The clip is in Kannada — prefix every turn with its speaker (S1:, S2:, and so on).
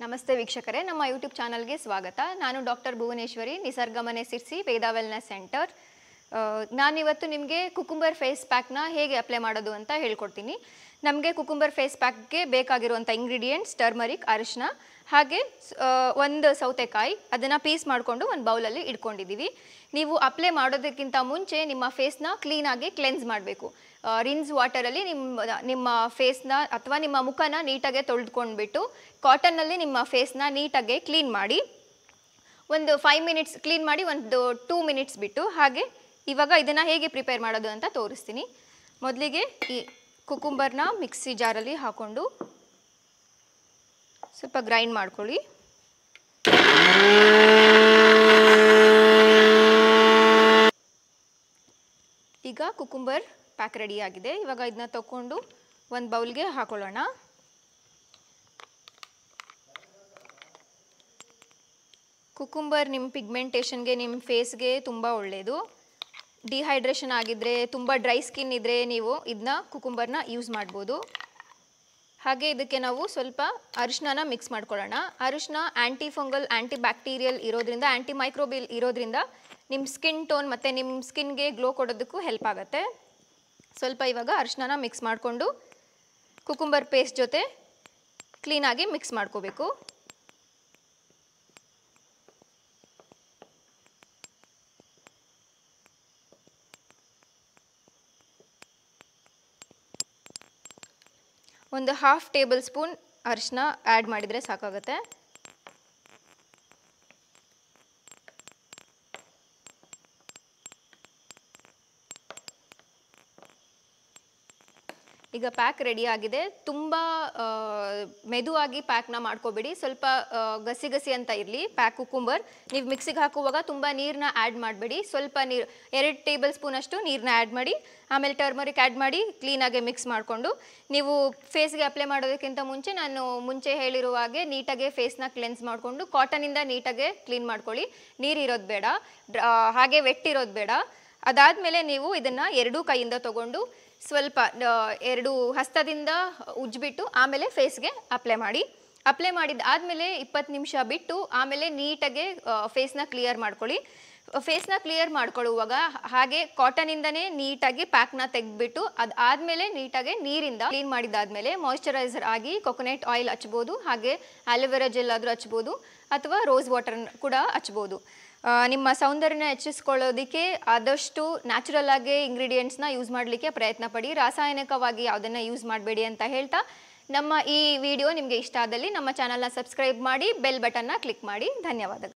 S1: ನಮಸ್ತೆ ವೀಕ್ಷಕರೇ ನಮ್ಮ ಯೂಟ್ಯೂಬ್ ಚಾನಲ್ಗೆ ಸ್ವಾಗತ. ನಾನು doctor Bhuvaneshwari Nisargamane Sirsi Veda wellness centre. ನಾನಿವತ್ತು ನಿಮಗೆ ಕುಕುಂಬರ್ ಫೇಸ್ ಪ್ಯಾಕ್ನ ಹೇಗೆ ಅಪ್ಲೈ ಮಾಡೋದು ಅಂತ ಹೇಳ್ಕೊಡ್ತೀನಿ. ನಮಗೆ ಕುಕುಂಬರ್ ಫೇಸ್ ಪ್ಯಾಕ್ಗೆ ಬೇಕಾಗಿರುವಂಥ ಇಂಗ್ರೀಡಿಯೆಂಟ್ಸ್, ಟರ್ಮರಿಕ್, ಅರಿಶಿನ, ಹಾಗೆ ಒಂದು ಸೌತೆಕಾಯಿ, ಅದನ್ನು ಪೀಸ್ ಮಾಡಿಕೊಂಡು ಒಂದು ಬೌಲಲ್ಲಿ ಇಟ್ಕೊಂಡಿದ್ದೀವಿ ನೀವು ಅಪ್ಲೈ ಮಾಡೋದಕ್ಕಿಂತ ಮುಂಚೆ ನಿಮ್ಮ ಫೇಸ್ನ ಕ್ಲೀನಾಗಿ ಕ್ಲೆನ್ಸ್ ಮಾಡಬೇಕು. ರಿನ್ಸ್ ವಾಟರಲ್ಲಿ ನಿಮ್ಮ ನಿಮ್ಮ ಫೇಸ್ನ ಅಥವಾ ನಿಮ್ಮ ಮುಖನ ನೀಟಾಗೆ ತೊಳೆದುಕೊಂಡ್ಬಿಟ್ಟು ಕಾಟನ್ನಲ್ಲಿ ನಿಮ್ಮ ಫೇಸ್ನ ನೀಟಾಗೆ ಕ್ಲೀನ್ ಮಾಡಿ, ಒಂದು ಫೈವ್ ಮಿನಿಟ್ಸ್ ಕ್ಲೀನ್ ಮಾಡಿ ಒಂದು ಟೂ ಮಿನಿಟ್ಸ್ ಬಿಟ್ಟು ಹಾಗೆ ಇವಾಗ ಇದನ್ನು ಹೇಗೆ ಪ್ರಿಪೇರ್ ಮಾಡೋದು ಅಂತ ತೋರಿಸ್ತೀನಿ. ಮೊದಲಿಗೆ ಈ ಕುಕುಂಬರ್ನ ಮಿಕ್ಸಿ ಜಾರಲ್ಲಿ ಹಾಕ್ಕೊಂಡು ಸ್ವಲ್ಪ ಗ್ರೈಂಡ್ ಮಾಡ್ಕೊಳ್ಳಿ. ಈಗ ಕುಕುಂಬರ್ ಪ್ಯಾಕ್ ರೆಡಿ ಆಗಿದೆ. ಇವಾಗ ಇದನ್ನ ತಗೊಂಡು ಒಂದು ಬೌಲ್ಗೆ ಹಾಕೊಳ್ಳೋಣ. ಕುಕುಂಬರ್ ನಿಮ್ಮ ಪಿಗ್ಮೆಂಟೇಷನ್ಗೆ ನಿಮ್ಮ ಫೇಸ್ಗೆ ತುಂಬ ಒಳ್ಳೆಯದು ಡಿಹೈಡ್ರೇಷನ್ ಆಗಿದ್ರೆ ತುಂಬ ಡ್ರೈ ಸ್ಕಿನ್ ಇದ್ದರೆ ನೀವು ಇದನ್ನ ಕುಕುಂಬರ್ನ ಯೂಸ್ ಮಾಡ್ಬೋದು. ಹಾಗೆ ಇದಕ್ಕೆ ನಾವು ಸ್ವಲ್ಪ ಅರಿಶಿನ ಮಿಕ್ಸ್ ಮಾಡ್ಕೊಳ್ಳೋಣ. ಅರಿಶಿನ ಆ್ಯಂಟಿ ಫಂಗಲ್ ಆ್ಯಂಟಿ ಬ್ಯಾಕ್ಟೀರಿಯಲ್ ಇರೋದ್ರಿಂದ ಆ್ಯಂಟಿ ಮೈಕ್ರೋಬಿಲ್ ಇರೋದ್ರಿಂದ ನಿಮ್ಮ ಸ್ಕಿನ್ ಟೋನ್ ಮತ್ತು ನಿಮ್ಮ ಸ್ಕಿನ್ಗೆ ಗ್ಲೋ ಕೊಡೋದಕ್ಕೂ ಹೆಲ್ಪ್ ಆಗುತ್ತೆ. ಸ್ವಲ್ಪ ಇವಾಗ ಅರಿಶಿನ ಮಿಕ್ಸ್ ಮಾಡಿಕೊಂಡು ಕುಕುಂಬರ್ ಪೇಸ್ಟ್ ಜೊತೆ ಕ್ಲೀನಾಗಿ ಮಿಕ್ಸ್ ಮಾಡ್ಕೋಬೇಕು. ಒಂದು ಹಾಫ್ ಟೇಬಲ್ ಸ್ಪೂನ್ ಅರಿಶಿನ ಆ್ಯಡ್ ಮಾಡಿದರೆ ಸಾಕಾಗುತ್ತೆ. ಈಗ ಪ್ಯಾಕ್ ರೆಡಿ ಆಗಿದೆ. ತುಂಬ ಮೆದುವಾಗಿ ಪ್ಯಾಕ್ನ ಮಾಡ್ಕೋಬೇಡಿ. ಸ್ವಲ್ಪ ಗಸಿ ಗಸಿ ಅಂತ ಇರಲಿ ಪ್ಯಾಕ್ ಕುಕುಂಬರ್ ನೀವು ಮಿಕ್ಸಿಗೆ ಹಾಕುವಾಗ ತುಂಬ ನೀರನ್ನ ಆ್ಯಡ್ ಮಾಡಬೇಡಿ. ಸ್ವಲ್ಪ ನೀರು, ಎರಡು ಟೇಬಲ್ ಸ್ಪೂನಷ್ಟು ನೀರನ್ನ ಆ್ಯಡ್ ಮಾಡಿ, ಆಮೇಲೆ ಟರ್ಮರಿಕ್ ಆ್ಯಡ್ ಮಾಡಿ ಕ್ಲೀನಾಗೆ ಮಿಕ್ಸ್ ಮಾಡಿಕೊಂಡು, ನೀವು ಫೇಸ್ಗೆ ಅಪ್ಲೈ ಮಾಡೋದಕ್ಕಿಂತ ಮುಂಚೆ ನಾನು ಮುಂಚೆ ಹೇಳಿರುವ ಹಾಗೆ ನೀಟಾಗೆ ಫೇಸ್ನ ಕ್ಲೆನ್ಸ್ ಮಾಡಿಕೊಂಡು ಕಾಟನಿಂದ ನೀಟಾಗೆ ಕ್ಲೀನ್ ಮಾಡ್ಕೊಳ್ಳಿ. ನೀರು ಇರೋದು ಬೇಡ. ಹಾಗೆ ವೆಟ್ಟಿರೋದು ಬೇಡ. ಅದಾದಮೇಲೆ ನೀವು ಇದನ್ನು ಎರಡೂ ಕೈಯಿಂದ ತಗೊಂಡು ಸ್ವಲ್ಪ ಎರಡು ಹಸ್ತದಿಂದ ಉಜ್ಜಿಬಿಟ್ಟು ಆಮೇಲೆ ಫೇಸ್ಗೆ ಅಪ್ಲೈ ಮಾಡಿ. ಅಪ್ಲೈ ಮಾಡಿದ ಆದಮೇಲೆ ಇಪ್ಪತ್ತು ನಿಮಿಷ ಬಿಟ್ಟು ಆಮೇಲೆ ನೀಟಾಗೆ ಫೇಸ್ನ ಕ್ಲಿಯರ್ ಮಾಡ್ಕೊಳ್ಳಿ. ಫೇಸ್ನ ಕ್ಲಿಯರ್ ಮಾಡ್ಕೊಳ್ಳುವಾಗ ಹಾಗೆ ಕಾಟನಿಂದನೇ ನೀಟಾಗಿ ಪ್ಯಾಕ್ನ ತೆಗೆದ್ಬಿಟ್ಟು ಅದಾದಮೇಲೆ ನೀಟಾಗಿ ನೀರಿಂದ ಕ್ಲೀನ್ ಮಾಡಿದಾದ್ಮೇಲೆ ಮಾಯಿಶ್ಚರೈಸರ್ ಆಗಿ ಕೊಕೊನೆಟ್ ಆಯಿಲ್ ಹಚ್ಬೋದು, ಹಾಗೆ ಆಲೋವೆರಾ ಜೆಲ್ ಆದರೂ ಹಚ್ಬೋದು, ಅಥವಾ ರೋಸ್ ವಾಟರ್ ಕೂಡ ಹಚ್ಬೋದು. ನಿಮ್ಮ ಸೌಂದರ್ಯನ ಹೆಚ್ಚಿಸ್ಕೊಳ್ಳೋದಕ್ಕೆ ಆದಷ್ಟು ನ್ಯಾಚುರಲ್ ಆಗಿ ಇಂಗ್ರೀಡಿಯೆಂಟ್ಸ್ನ ಯೂಸ್ ಮಾಡಲಿಕ್ಕೆ ಪ್ರಯತ್ನ ಪಡಿ. ರಾಸಾಯನಿಕವಾಗಿ ಯಾವುದನ್ನು ಯೂಸ್ ಮಾಡಬೇಡಿ ಅಂತ ಹೇಳ್ತಾ ನಮ್ಮ ಈ ವಿಡಿಯೋ ನಿಮಗೆ ಇಷ್ಟ ಆದಲ್ಲಿ ನಮ್ಮ ಚಾನಲ್ನ ಸಬ್ಸ್ಕ್ರೈಬ್ ಮಾಡಿ, ಬೆಲ್ ಬಟನ್ನ ಕ್ಲಿಕ್ ಮಾಡಿ. ಧನ್ಯವಾದಗಳು.